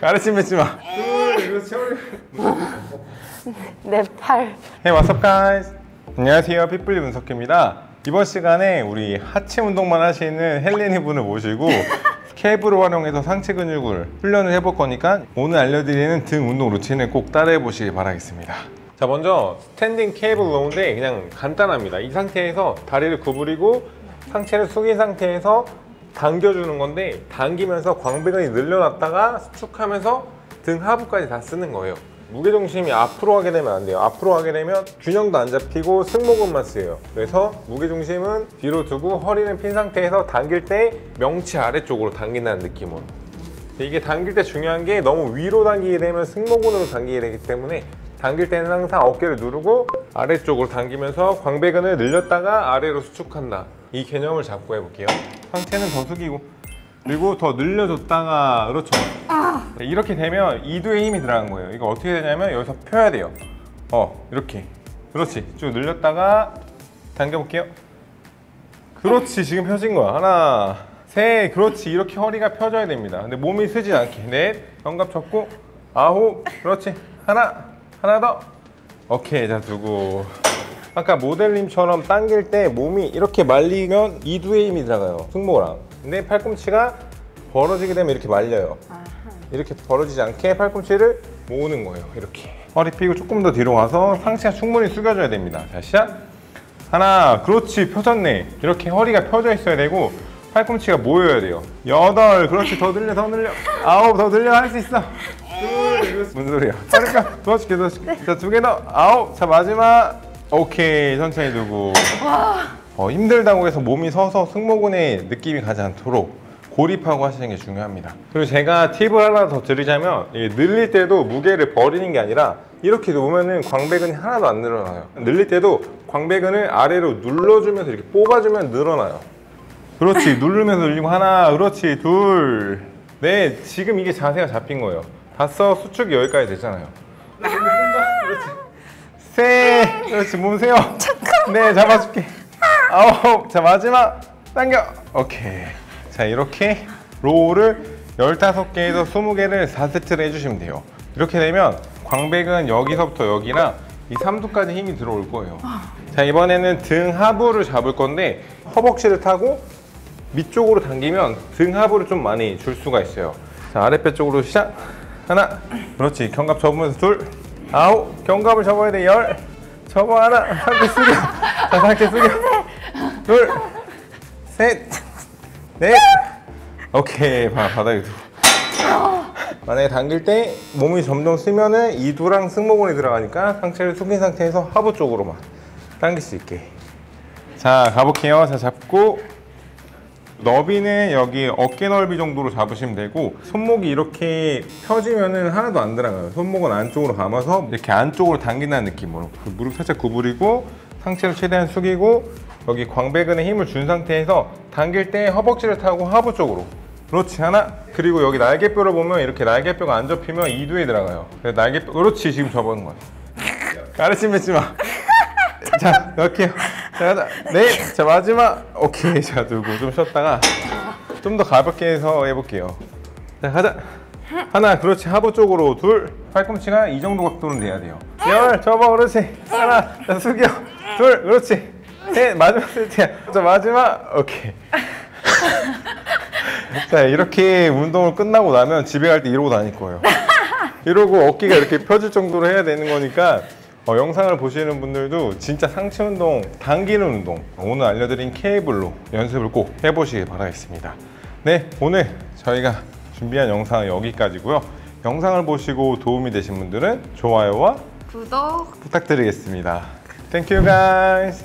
가르침 맺지 마. 내 팔. Hey, what's up, guys? 안녕하세요, 핏블리 문석기입니다. 이번 시간에 우리 하체 운동만 하시는 헬린이 분을 모시고 케이블을 활용해서 상체 근육을 훈련을 해볼 거니까 오늘 알려드리는 등 운동 루틴을 꼭 따라해 보시길 바라겠습니다. 자, 먼저 standing cable row인데 그냥 간단합니다. 이 상태에서 다리를 구부리고 상체를 숙인 상태에서 당겨주는 건데 당기면서 광배근이 늘려놨다가 수축하면서 등 하부까지 다 쓰는 거예요. 무게중심이 앞으로 가게 되면 안 돼요. 앞으로 가게 되면 균형도 안 잡히고 승모근만 쓰여요. 그래서 무게중심은 뒤로 두고 허리는 핀 상태에서 당길 때 명치 아래쪽으로 당긴다는 느낌으로. 이게 당길 때 중요한 게 너무 위로 당기게 되면 승모근으로 당기게 되기 때문에 당길 때는 항상 어깨를 누르고 아래쪽으로 당기면서 광배근을 늘렸다가 아래로 수축한다. 이 개념을 잡고 해볼게요. 상체는 더 숙이고 그리고 더 늘려줬다가 그렇죠. 네, 이렇게 되면 이두의 힘이 들어간 거예요. 이거 어떻게 되냐면 여기서 펴야 돼요. 어 이렇게 그렇지 쭉 늘렸다가 당겨볼게요. 그렇지 지금 펴진 거야. 하나 셋 그렇지 이렇게 허리가 펴져야 됩니다. 근데 몸이 쓰지 않게 넷 견갑 접고 아홉 그렇지 하나 하나 더 오케이 자 두고 아까 모델님처럼 당길 때 몸이 이렇게 말리면 이두의 힘이 들어가요 승모랑. 근데 팔꿈치가 벌어지게 되면 이렇게 말려요. 이렇게 벌어지지 않게 팔꿈치를 모으는 거예요 이렇게. 허리 펴고 조금 더 뒤로 가서 상체가 충분히 숙여져야 됩니다. 자 시작. 하나 그렇지 펴졌네. 이렇게 허리가 펴져 있어야 되고 팔꿈치가 모여야 돼요. 여덟 그렇지 더 늘려 더 늘려. 아홉 더 늘려 할 수 있어. 둘. 무슨 소리야? 허리가 도와줄게 도와줄게. 자두 개 더. 아홉. 자 마지막 오케이 천천히 두고 어, 힘들다고 해서 몸이 서서 승모근에 느낌이 가지 않도록 고립하고 하시는 게 중요합니다. 그리고 제가 팁을 하나 더 드리자면 늘릴 때도 무게를 버리는 게 아니라 이렇게 놓으면은 광배근이 하나도 안 늘어나요. 늘릴 때도 광배근을 아래로 눌러주면서 이렇게 뽑아주면 늘어나요. 그렇지 누르면서 늘리고 하나 그렇지 둘넷 지금 이게 자세가 잡힌 거예요. 다섯 수축이 여기까지 됐잖아요. 그렇지 셋 그렇지 몸 세워 네 잡아줄게. 아홉. 자 마지막 당겨. 오케이. 자 이렇게 row를 15개에서 20개를 4세트를 해주시면 돼요. 이렇게 되면 광배근 여기서부터 여기랑 이 삼두까지 힘이 들어올 거예요. 자 이번에는 등 하부를 잡을 건데 허벅지를 타고 밑쪽으로 당기면 등 하부를 좀 많이 줄 수가 있어요. 자 아랫배 쪽으로 시작. 하나. 그렇지. 견갑 접으면서 둘. 아홉. 견갑을 접어야 돼열 접어 하나 상체 숙여 자 상체 숙여 둘셋넷. 오케이 바, 바닥에 두고 만약에 당길 때 몸이 점점 쓰면은 이두랑 승모근이 들어가니까 상체를 숙인 상태에서 하부 쪽으로만 당길 수 있게. 자 가볼게요. 자 잡고 너비는 여기 어깨 넓이 정도로 잡으시면 되고 손목이 이렇게 펴지면은 하나도 안 들어가요. 손목은 안쪽으로 감아서 이렇게 안쪽으로 당긴다는 느낌으로. 그 무릎 살짝 구부리고 상체를 최대한 숙이고 여기 광배근에 힘을 준 상태에서 당길 때 허벅지를 타고 하부 쪽으로. 그렇지 하나 그리고 여기 날개뼈를 보면 이렇게 날개뼈가 안 접히면 이두에 들어가요. 그래서 날개뼈 그렇지 지금 접은 거야 가르침 맺지 마. 자, 이렇게요. 자. 네. 자, 마지막. 오케이. 자, 두고 좀 쉬었다가 좀 더 가볍게 해서 해볼게요. 자, 가자. 하나, 그렇지. 하부 쪽으로 둘. 팔꿈치가 이 정도 각도는 돼야 돼요. 열, 접어, 그렇지. 하나, 자, 숙여. 둘, 그렇지. 셋, 마지막 세트야. 자, 마지막. 오케이. 자, 이렇게 운동을 끝나고 나면 집에 갈 때 이러고 다닐 거예요. 이러고 어깨가 이렇게 펴질 정도로 해야 되는 거니까 어, 영상을 보시는 분들도 진짜 상체 운동, 당기는 운동 오늘 알려드린 케이블로 연습을 꼭 해보시길 바라겠습니다. 네, 오늘 저희가 준비한 영상은 여기까지고요. 영상을 보시고 도움이 되신 분들은 좋아요와 구독. 부탁드리겠습니다. Thank you guys.